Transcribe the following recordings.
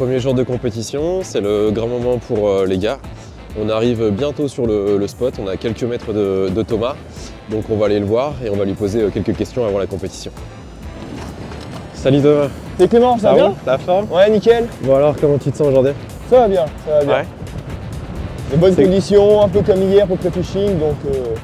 Premier jour de compétition, c'est le grand moment pour euh, les gars. On arrive bientôt sur le, le spot, on est à quelques mètres de, de Thomas, donc on va aller le voir et on va lui poser euh, quelques questions avant la compétition. Salut Thomas, T'es Clément, ça va bien la forme? Ouais, nickel. Bon alors, comment tu te sens aujourd'hui? Ça va bien, ça va bien. De bonnes C'est- conditions, un peu comme hier pour le pré-fishing, donc euh,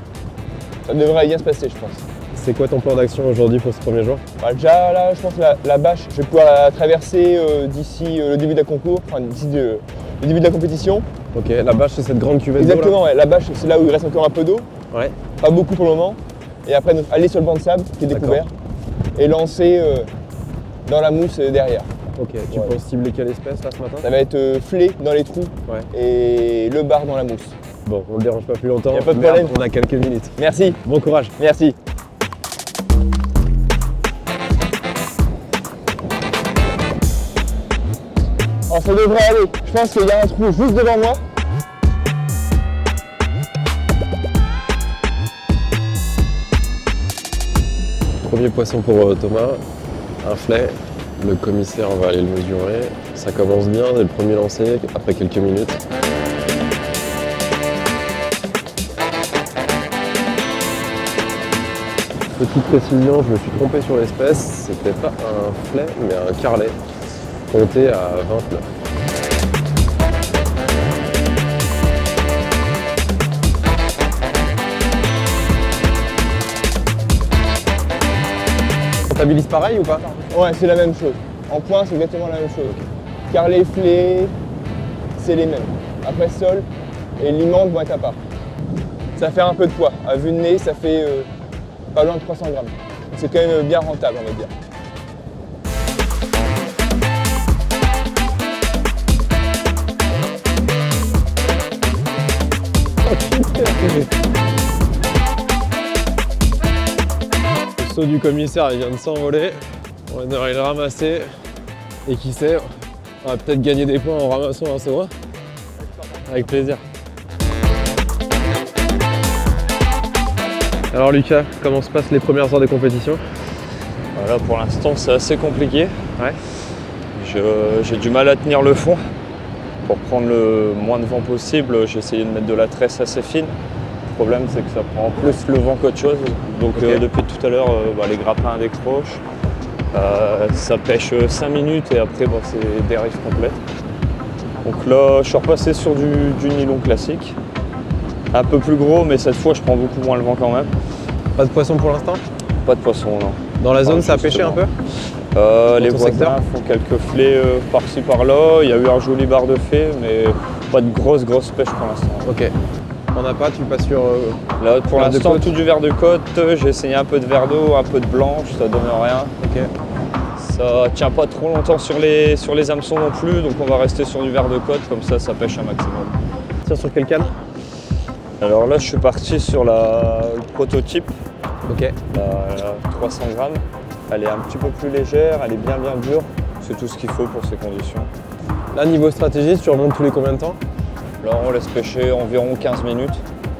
ça devrait bien se passer, je pense. C'est quoi ton plan d'action aujourd'hui pour ce premier jour? Bah, déjà là, je pense que la, la bâche, je vais pouvoir la traverser euh, d'ici euh, le début de la concours, enfin d'ici de- le début de la compétition. Ok, la bâche c'est cette grande cuvette Exactement, ouais, la bâche, c'est là où il reste encore un peu d'eau, Ouais. pas beaucoup pour le moment. Et après, donc, aller sur le banc de sable qui est découvert et lancer euh, dans la mousse euh, derrière. Ok, tu Ouais. penses cibler quelle espèce là ce matin? Ça va être euh, flé dans les trous Ouais. et le bar dans la mousse. Bon, on le dérange pas plus longtemps. Y a pas de Merde, problème. On a quelques minutes. Merci, Bon courage merci. Ça devrait aller. Je pense qu'il y a un trou juste devant moi. Premier poisson pour euh, Thomas, un flet. Le commissaire va aller le mesurer. Ça commence bien dès le premier lancer, après quelques minutes. Petite précision, je me suis trompé sur l'espèce. C'était pas un flet, mais un carlet. Compté à 29. Comptabilise pareil ou pas Ouais, c'est la même chose. En point, c'est exactement la même chose. Car les flés, c'est les mêmes. Après, sol et limande vont être à part. Ça fait un peu de poids. À vue de nez, ça fait euh, pas loin de 300 grammes. C'est quand même bien rentable, on va dire. saut du commissaire, il vient de s'envoler. On va aller le ramasser. Et qui sait, on va peut-être gagner des points en ramassant un saut. hein. Avec plaisir. Alors Lucas, comment se passent les premières heures de compétition? Voilà, pour l'instant, c'est assez compliqué. Ouais. J'ai du mal à tenir le fond. Pour prendre le moins de vent possible, j'ai essayé de mettre de la tresse assez fine. Le problème, c'est que ça prend plus le vent qu'autre chose. Donc, euh, depuis tout à l'heure, euh, bah, les grappins décrochent. Euh, ça pêche 5 minutes et après, bah, c'est dérive complète. Donc là, je suis repassé sur du, du nylon classique. Un peu plus gros, mais cette fois, je prends beaucoup moins le vent quand même. Pas de poisson pour l'instant? Pas de poisson, non. Dans la zone, Ah, ça a pêché un peu? Euh, les voisins font quelques flets euh, par-ci par-là. Il y a eu un joli bar de fée, mais pas de grosse grosse pêche pour l'instant. Ok. On n'a pas, tu passes sur. euh, Là, pour l'instant, tout du verre de côte. J'ai essayé un peu de verre d'eau, un peu de blanche, ça donne rien. Ok. Ça tient pas trop longtemps sur les, sur les hameçons non plus, donc on va rester sur du verre de côte, comme ça, ça pêche un maximum. Tiens sur quel canne? Alors là, je suis parti sur la prototype, Ok. la, la 300 grammes. Elle est un petit peu plus légère, elle est bien bien dure. C'est tout ce qu'il faut pour ces conditions. Là, niveau stratégie, tu remontes tous les combien de temps? Là, on laisse pêcher environ 15 minutes,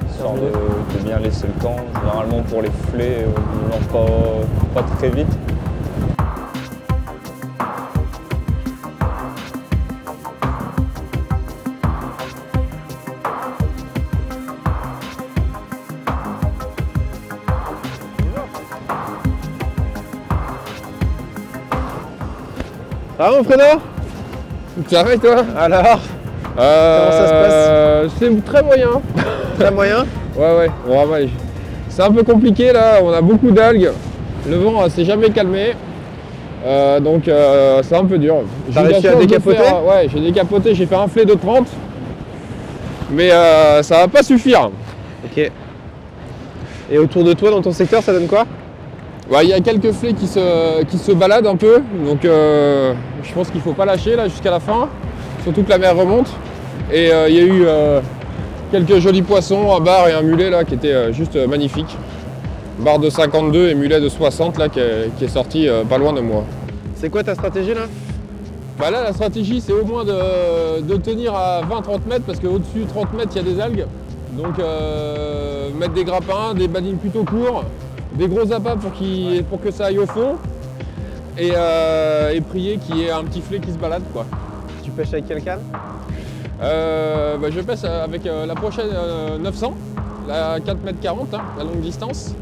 histoire de, de bien laisser le temps. Généralement, pour les flets, euh, on ne lance pas, pas très vite. Va mon Fredo va et toi? Alors? Comment ça se passe C'est très moyen. Très moyen Ouais, ouais. C'est un peu compliqué là, on a beaucoup d'algues. Le vent euh, s'est jamais calmé. Euh, donc euh, c'est un peu dur. J'ai réussi à décapoter faire- Ouais, j'ai décapoté, j'ai fait un flé de 30. Mais euh, ça va pas suffire. Ok. Et autour de toi, dans ton secteur, ça donne quoi Ouais, Il y a quelques flés qui se, qui se baladent un peu. Donc euh, je pense qu'il faut pas lâcher là jusqu'à la fin. Surtout que la mer remonte. Et euh, il y a eu euh, quelques jolis poissons, un bar et un mulet là qui étaient euh, juste magnifiques. Bar de 52 et mulet de 60 là qui est, qui est sorti pas loin de moi. C'est quoi ta stratégie là? Bah là la stratégie c'est au moins de, de tenir à 20-30 mètres parce qu'au-dessus 30 mètres il y a des algues. Donc euh, mettre des grappins, des badines plutôt courts, des gros appâts pour, pour que ça aille au fond et, euh, et prier qu'il y ait un petit filet qui se balade quoi. Tu pêches avec quelle canne Euh, bah, je pêche avec euh, la prochaine euh, 900, la 4m40, hein, la longue distance.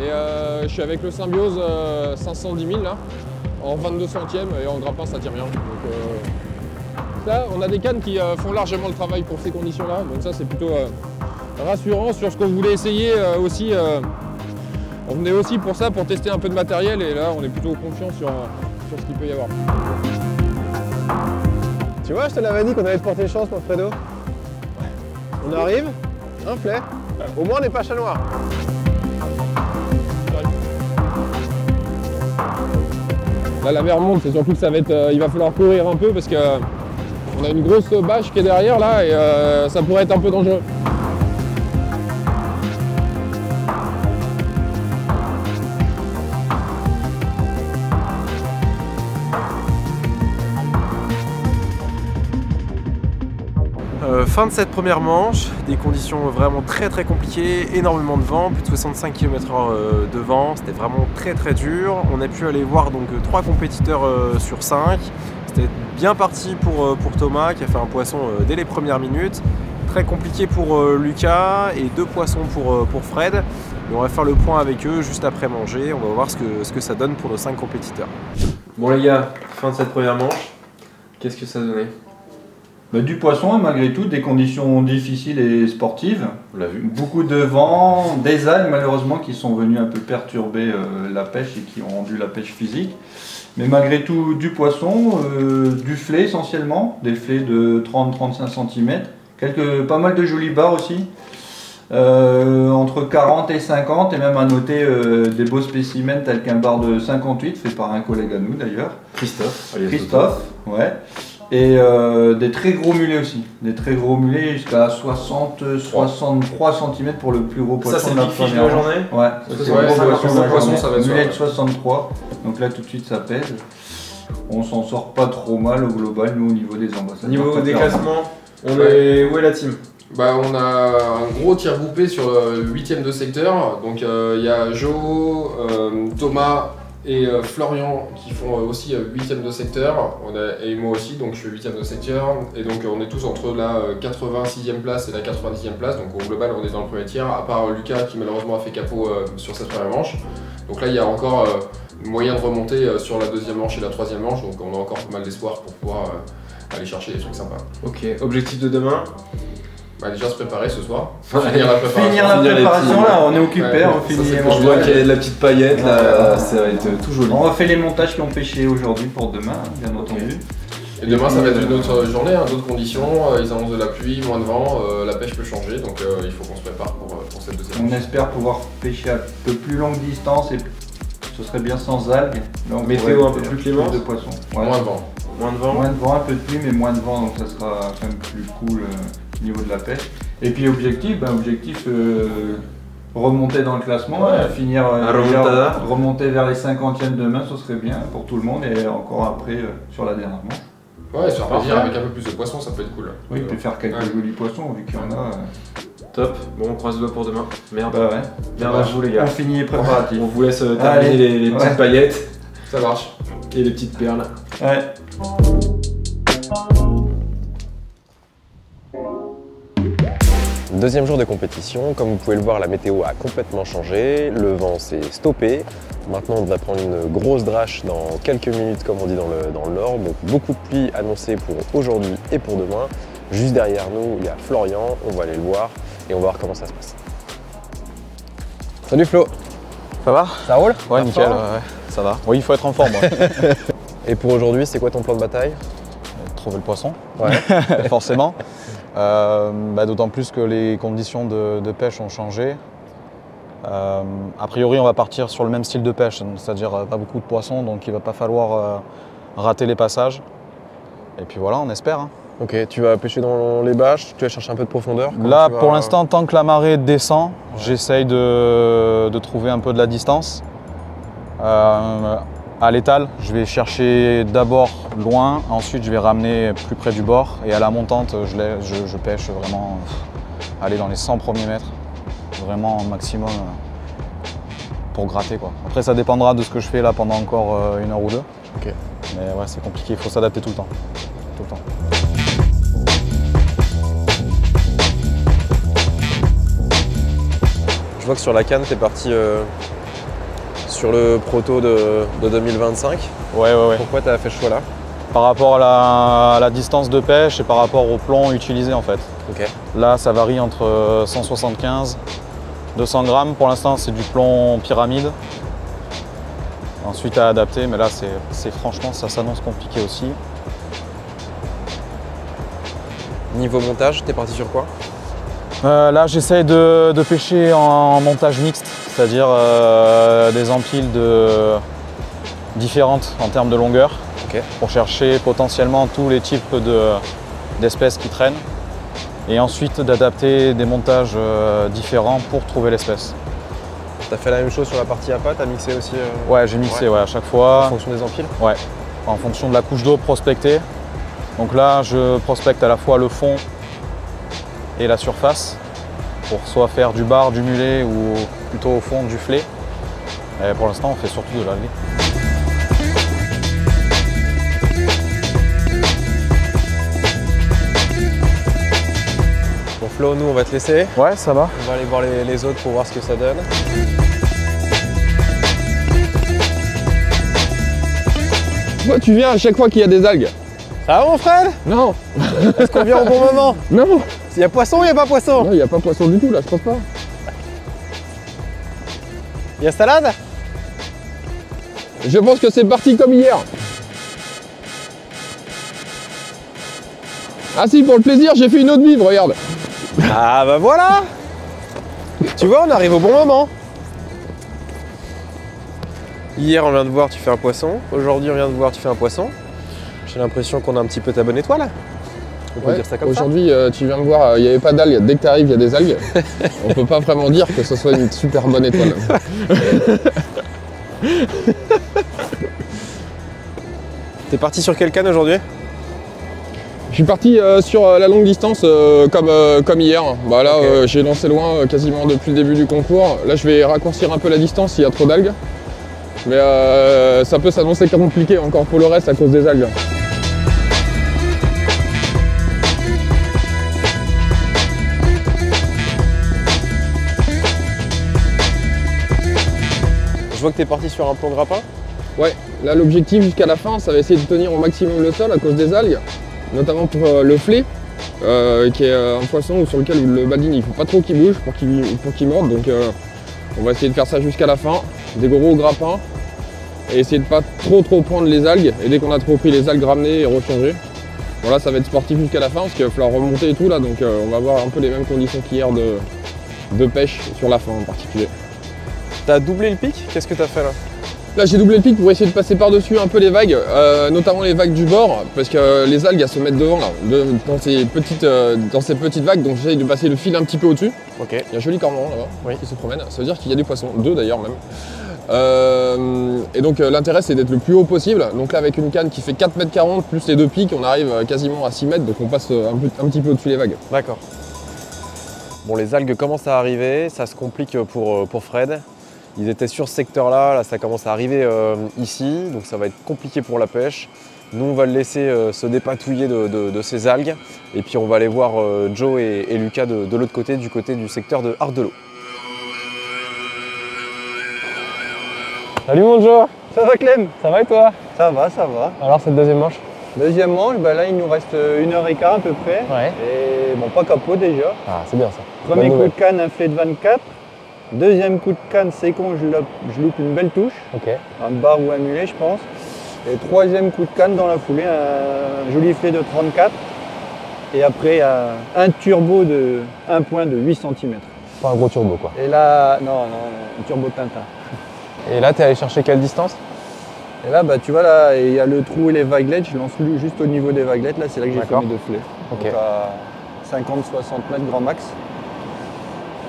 Et euh, je suis avec le Symbiose euh, 510 000 là, en 22 centièmes et en grappin ça tire bien. Donc, euh, on a des cannes qui euh, font largement le travail pour ces conditions-là. Donc ça c'est plutôt euh, rassurant sur ce qu'on voulait essayer euh, aussi. euh, on venait aussi pour ça, pour tester un peu de matériel et là on est plutôt confiant sur, euh, sur ce qu'il peut y avoir. Tu vois, je te l'avais dit qu'on allait te porter chance, mon Fredo. On arrive, un flait. Au moins, on n'est pas chat noir. Là, la mer monte, c'est surtout que ça va être, euh, il va falloir courir un peu parce que on a une grosse bâche qui est derrière là et euh, ça pourrait être un peu dangereux. Fin de cette première manche, des conditions vraiment très très compliquées, énormément de vent, plus de 65 km/h euh, de vent, c'était vraiment très très dur. On a pu aller voir donc euh, trois compétiteurs euh, sur 5. C'était bien parti pour, Thomas qui a fait un poisson dès les premières minutes. Très compliqué pour Lucas et deux poissons pour, Fred. Et on va faire le point avec eux juste après manger. On va voir ce que, ce que ça donne pour nos cinq compétiteurs. Bon les gars, fin de cette première manche. Qu'est-ce que ça donnait? Bah, du poisson et malgré tout des conditions difficiles et sportives. On l'a vu. Beaucoup de vent, des algues malheureusement qui sont venues un peu perturber euh, la pêche et qui ont rendu la pêche physique. Mais malgré tout du poisson, euh, du flé essentiellement, des flés de 30-35 cm, quelques, pas mal de jolis bars aussi. Euh, entre 40 et 50 et même à noter des beaux spécimens tels qu'un bar de 58 fait par un collègue à nous d'ailleurs. Christophe. Christophe, ouais. Et euh, des très gros mulets aussi. Des très gros mulets jusqu'à 60, 63 cm pour le plus gros poisson. Ça c'est de la de première la journée Ouais, c'est ouais, gros poisson le de la poisson, journée. ça va être Mulet de 63. Donc là tout de suite ça pèse. On s'en sort pas trop mal au global, nous au niveau des ambassadeurs. Niveau des classements, on Ouais. est... où est la team? Bah, on a un gros tir groupé sur le 8ème de secteur. Donc euh, il y a Jo, euh, Thomas et euh, Florian qui font euh, aussi 8ème de secteur. Et moi aussi, donc je suis 8ème de secteur. Et donc euh, on est tous entre la euh, 86e place et la 90e place. Donc au global, on est dans le premier tir, à part Lucas qui malheureusement a fait capot euh, sur cette première manche. Donc là, il y a encore euh, moyen de remonter euh, sur la deuxième manche et la troisième manche. Donc on a encore pas mal d'espoir pour pouvoir euh, aller chercher des trucs sympas. Ok, objectif de demain? Bah, déjà se préparer ce soir. Ouais. Finir la préparation. Finir la là, on est occupé, Ouais, on finit Je vois qu'il y a de la petite paillette là, Ouais. ça va être tout joli. On refait les montages qui ont pêché aujourd'hui pour demain, bien entendu. Et demain, ça va être une autre journée, hein, d'autres conditions. euh, Ils annoncent de la pluie, moins de vent, euh, la pêche peut changer, donc euh, il faut qu'on se prépare pour, euh, pour cette deuxième. On espère pouvoir pêcher à peu plus longue distance et ce serait bien sans algues. On Météo un peu plus clémente. de poissons. Ouais. Moins de vent. Moins de vent Moins de vent, un peu de pluie, mais moins de vent, donc ça sera quand même plus cool euh, au niveau de la pêche. Et puis objectif, ben, objectif euh, remonter dans le classement, Ouais. euh, finir euh, remonter vers les 50e demain, ce serait bien pour tout le monde et encore après euh, sur la dernière manche. Ouais, faire plaisir avec un peu plus de poissons, ça peut être cool. Oui, puis faire quelques Ouais. jolis poissons vu qu'il y en a. euh, Top, bon on croise le doigt pour demain. Merde, bah ouais. merde à vous les gars. On finit les préparatifs. On vous laisse terminer Allez. les, les petites paillettes Ça marche. et les petites perles. Ouais. Deuxième jour de compétition, comme vous pouvez le voir, la météo a complètement changé, le vent s'est stoppé. Maintenant, on devrait prendre une grosse drache dans quelques minutes, comme on dit dans le, dans le Nord. Donc, beaucoup de pluie annoncée pour aujourd'hui et pour demain. Juste derrière nous, il y a Florian, on va aller le voir et on va voir comment ça se passe. Salut Flo Ça va? Ça roule? Ouais, nickel, forme ouais, ouais, ça va. Oui, il faut être en forme, ouais. Et pour aujourd'hui, c'est quoi ton plan de bataille? Trouver le poisson, Ouais. forcément. Euh, bah, D'autant plus que les conditions de, de pêche ont changé. Euh, a priori, on va partir sur le même style de pêche, c'est-à-dire euh, pas beaucoup de poissons, donc il va pas falloir euh, rater les passages. Et puis voilà, on espère. hein. Ok, tu vas pêcher dans les bâches, tu vas chercher un peu de profondeur Là, vas- pour l'instant, tant que la marée descend, j'essaye de, de trouver un peu de la distance. Euh, à l'étal, je vais chercher d'abord loin, ensuite je vais ramener plus près du bord et à la montante, je, je pêche vraiment aller dans les 100 premiers mètres, vraiment maximum euh, pour gratter. Quoi. Après, ça dépendra de ce que je fais là pendant encore euh, une heure ou deux. Mais ouais, c'est compliqué, il faut s'adapter tout le temps. Tout le temps. Je vois que sur la canne, t'es parti euh, sur le proto de, de 2025. Ouais, ouais, ouais. Pourquoi tu as fait ce choix-là? Par rapport à la, à la distance de pêche et par rapport au plomb utilisé en fait. Là, ça varie entre euh, 175 200 grammes. Pour l'instant, c'est du plomb pyramide. Ensuite à adapter, mais là, c'est- c'est franchement, ça s'annonce compliqué aussi. Niveau montage, t'es parti sur quoi? Euh, là, j'essaie de, de pêcher en montage mixte, c'est-à-dire euh, des empiles de différentes en termes de longueur, pour chercher potentiellement tous les types de- d'espèces qui traînent, et ensuite d'adapter des montages euh, différents pour trouver l'espèce. T'as fait la même chose sur la partie APA, t'as mixé aussi euh, Ouais, j'ai mixé Ouais. ouais, à chaque en fois, fonction des empiles en fonction de la couche d'eau prospectée. Donc là, je prospecte à la fois le fond et la surface pour soit faire du bar, du mulet ou plutôt au fond du flé. Et pour l'instant, on fait surtout de l'algue. Bon Flo, nous on va te laisser. Ouais, ça va. On va aller voir les, les autres pour voir ce que ça donne. Pourquoi tu viens à chaque fois qu'il y a des algues Ça va mon frère Non, Est-ce qu'on vient au bon moment non, Il y a poisson ou il n'y a pas poisson non, il n'y a pas poisson du tout là, je pense pas. Il y a salade Je pense que c'est parti comme hier. Ah si, pour le plaisir, j'ai fait une autre vive, regarde. Ah bah voilà Tu vois, on arrive au bon moment. Hier, on vient de voir, tu fais un poisson. Aujourd'hui, on vient de voir, tu fais un poisson. J'ai l'impression qu'on a un petit peu ta bonne étoile. On peut Ouais, dire ça comme ça. Aujourd'hui, euh, tu viens de voir, euh, il n'y avait pas d'algues. Dès que tu arrives, il y a des algues. On peut pas vraiment dire que ce soit une super bonne étoile. T'es parti sur quelle canne aujourd'hui? Je suis parti euh, sur la longue distance comme, comme hier. Bah là, j'ai lancé loin quasiment depuis le début du concours. Là, je vais raccourcir un peu la distance s'il y a trop d'algues. Mais ça peut s'annoncer compliqué encore pour le reste à cause des algues. Que t'es parti sur un plan grappin. Ouais, là l'objectif jusqu'à la fin, ça va essayer de tenir au maximum le sol à cause des algues, notamment pour euh, le flé, euh, qui est euh, un poisson sur lequel le badine il faut pas trop qu'il bouge pour qu'il qu'il morde. Donc on va essayer de faire ça jusqu'à la fin, des gros grappins, et essayer de pas trop trop prendre les algues, et dès qu'on a trop pris les algues ramener et rechanger. Voilà, ça va être sportif jusqu'à la fin parce qu'il va falloir remonter et tout là, donc on va avoir un peu les mêmes conditions qu'hier de, de pêche sur la fin en particulier. T'as doublé le pic? Qu'est-ce que t'as fait là? Là j'ai doublé le pic pour essayer de passer par-dessus un peu les vagues, euh, notamment les vagues du bord, parce que euh, les algues elles se mettent devant là, de- dans, ces petites, euh, dans ces petites vagues, donc j'essaye de passer le fil un petit peu au-dessus. Ok. Il y a un joli cormorant là-bas Oui. qui se promène, ça veut dire qu'il y a des poissons, deux d'ailleurs même. Euh, et donc l'intérêt c'est d'être le plus haut possible, donc là avec une canne qui fait 4,40 m plus les deux pics, on arrive quasiment à 6 mètres, donc on passe un, peu- un petit peu au-dessus les vagues. D'accord. Bon, les algues commencent à arriver, ça se complique pour, pour Fred. Ils étaient sur ce secteur-là, là ça commence à arriver euh, ici, donc ça va être compliqué pour la pêche. Nous on va le laisser euh, se dépatouiller de, de- de ces algues, et puis on va aller voir euh, Joe et, et Lucas de, de l'autre côté, du côté du secteur de Ardelot. Salut mon Joe Ça va Clem? Ça va et toi? Ça va, ça va. Alors cette deuxième manche? Deuxième manche, bah là il nous reste une heure et quart à peu près. Ouais. Et bon, pas capot déjà. Ah c'est bien ça. Premier coup de canne, un flé de 24. Deuxième coup de canne, c'est con, je loupe, je loupe une belle touche. Un bar ou un mulet, je pense. Et troisième coup de canne dans la foulée, un joli flé de 34. Et après, un, un turbo de 1 point de 8 cm. Pas un gros turbo quoi. Et là, non, non, non, un turbo Tintin. Et là t'es allé chercher quelle distance? Et là, bah, tu vois, là, il y a le trou et les vaguelettes. Je lance juste au niveau des vaguelettes. Là, c'est là que j'ai fait mes deux flets. Ok. Donc à 50-60 mètres grand max.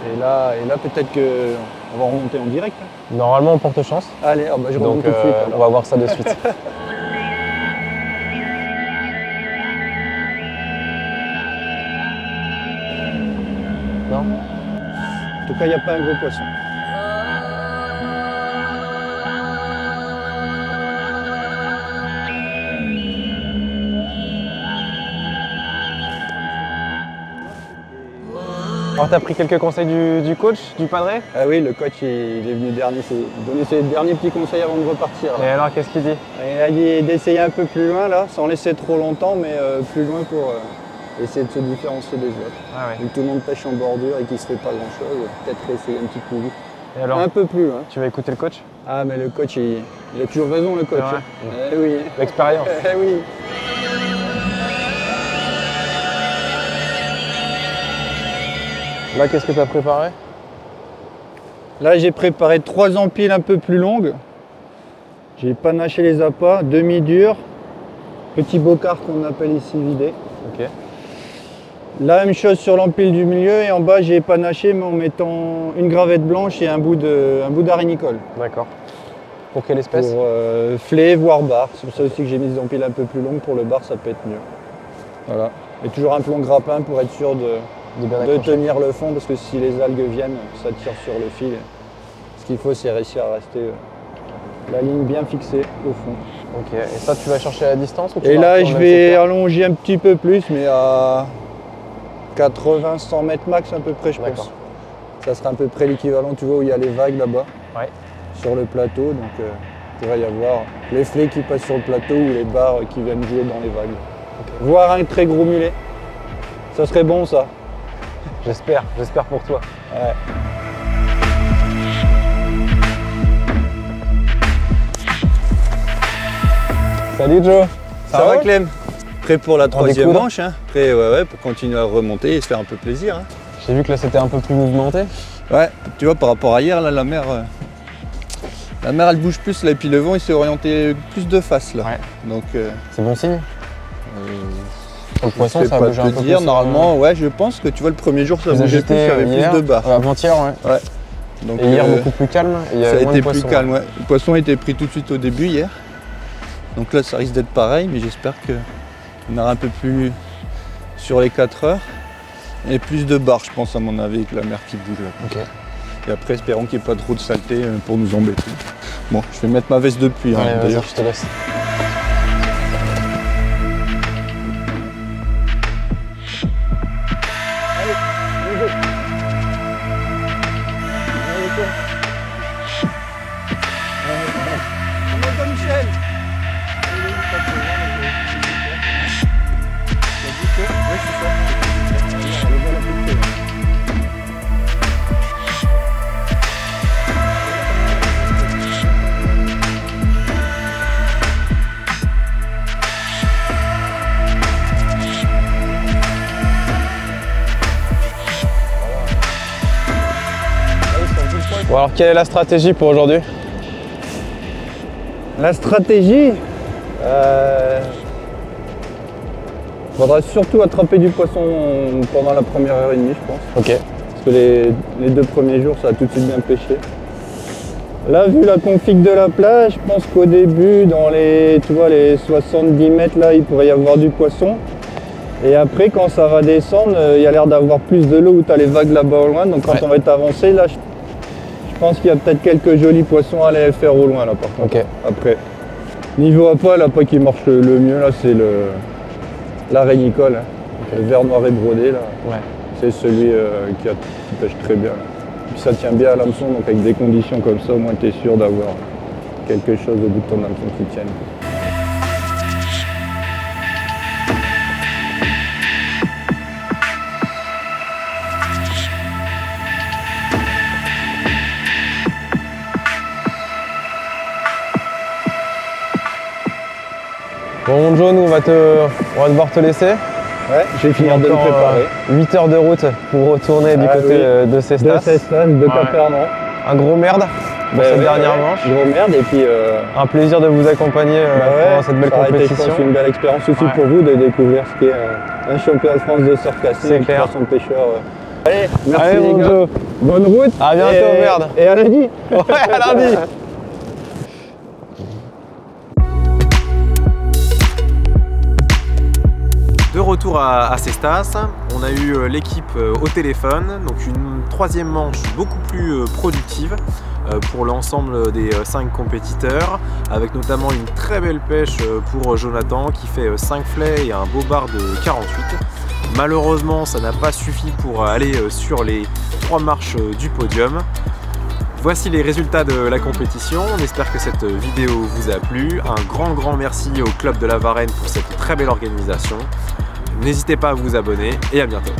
Et là, et là peut-être que on va remonter en direct. hein. Normalement on porte chance. Allez, oh, bah, je remonte Donc tout de suite. euh, alors. on va voir ça de suite. non? En tout cas, il n'y a pas un gros poisson. Alors t'as pris quelques conseils du, du coach, du padré Ah oui, le coach il, il est venu dernier, donner ses derniers petits conseils avant de repartir. là. Et alors qu'est-ce qu'il dit Il a dit d'essayer un peu plus loin là, sans laisser trop longtemps, mais euh, plus loin pour euh, essayer de se différencier des autres. Ah ouais. Que tout le monde pêche en bordure et qu'il se fait pas grand chose, peut-être essayer un petit peu plus vite. Et alors Un peu plus loin. Tu vas écouter le coach Ah mais le coach il, il a toujours raison le coach. Hein. Eh oui. L'expérience. Eh oui. Là qu'est-ce que t'as préparé? Là j'ai préparé trois empiles un peu plus longues. J'ai panaché les appâts, demi-dur, petit bocard qu'on appelle ici vidé. Ok. La même chose sur l'empile du milieu et en bas j'ai panaché mais en mettant une gravette blanche et un bout de un bout d'arinicole D'accord. Pour quelle pour espèce euh, flé voire bar. C'est pour ça aussi que j'ai mis des empiles un peu plus longues pour le bar ça peut être mieux. Voilà. Et toujours un plomb grappin pour être sûr de, De tenir le fond parce que si les algues viennent ça tire sur le fil. Ce qu'il faut c'est réussir à rester euh, la ligne bien fixée au fond. Ok. Et ça tu vas chercher à la distance ou tu Et là, je vais allonger un petit peu plus, mais à 80-100 mètres max à peu près, je pense. Ça sera à peu près l'équivalent, tu vois, où il y a les vagues là-bas, Ouais. sur le plateau. Donc, euh, il va y avoir les flets qui passent sur le plateau ou les barres qui viennent jouer dans les vagues. Voire un très gros mulet. Ça serait bon, ça. J'espère, j'espère pour toi. Ouais. Salut Joe Ça, va, Clem? Prêt pour la troisième manche, hein? Prêt, ouais, ouais, pour continuer à remonter et se faire un peu plaisir. hein. J'ai vu que là c'était un peu plus mouvementé. Ouais, tu vois, par rapport à hier, là, la mer, euh, la mer, elle bouge plus, là, et puis le vent, il s'est orienté plus de face, là. Ouais. Donc, euh, C'est bon signe? Pour le je poisson ça te un peu dire, plus, normalement, ouais, je pense que tu vois, le premier jour, ça bougeait plus, il y avait hier, plus de barres. Avant-hier, ouais. Donc, Et hier euh, beaucoup plus calme. et ça a été plus calme, ouais. Le poisson a été pris tout de suite au début, hier. Donc là, ça risque d'être pareil, mais j'espère qu'on aura un peu plus sur les 4 heures. Et plus de barres, je pense, à mon avis, avec la mer qui bouge. là. Et après, espérons qu'il n'y ait pas trop de saleté euh, pour nous embêter. Bon, je vais mettre ma veste de pluie, hein, d'ailleurs. je te laisse. Alors quelle est la stratégie pour aujourd'hui La stratégie, euh, faudra surtout attraper du poisson pendant la première heure et demie, je pense. Ok. Parce que les, les deux premiers jours, ça a tout de suite bien pêché. Là, vu la config de la plage, je pense qu'au début, dans les, tu vois, les 70 mètres, là, il pourrait y avoir du poisson. Et après, quand ça va descendre, euh, il y a l'air d'avoir plus de l'eau où tu as les vagues là-bas au loin. Donc quand Ouais. on va être avancé, là, je, je pense qu'il y a peut-être quelques jolis poissons à aller faire au loin, là, par contre. Après, niveau appât, l'appât qui marche le le mieux, là, c'est le la rénicole. hein. Le vert noir et brodé, là. Ouais. C'est celui euh, qui, a- qui pêche très bien. là. Puis ça tient bien à l'hameçon, donc avec des conditions comme ça, au moins tu es sûr d'avoir quelque chose au bout de ton hameçon qui tienne. Bon nous on va, te... on va devoir te laisser. Ouais, je vais finir de le préparer. 8 heures de route pour retourner du Ah côté oui. euh, de De Cestas. Cestas, de Ouais. Capernaum. Un gros merde pour Bah cette ouais, dernière ouais. manche. Gros merde, et puis euh, Un plaisir de vous accompagner euh, bah pendant cette belle ça compétition. pense, une belle expérience aussi pour vous de découvrir ce qu'est un, un championnat de France de surf C'est casting, clair. poisson pêcheur. euh. Allez, merci Allez les gars. Bonne route. À bientôt, et, merde. Et à lundi. Ouais, à lundi. De retour à, Cestas, on a eu euh, l'équipe euh, au téléphone, donc une troisième manche beaucoup plus euh, productive pour l'ensemble des euh, cinq compétiteurs, avec notamment une très belle pêche pour Jonathan qui fait 5 flets et un beau bar de 48. Malheureusement, ça n'a pas suffi pour aller sur les trois marches du podium. Voici les résultats de la compétition, on espère que cette vidéo vous a plu. Un grand grand merci au Club de la Varenne pour cette très belle organisation. N'hésitez pas à vous abonner et à bientôt.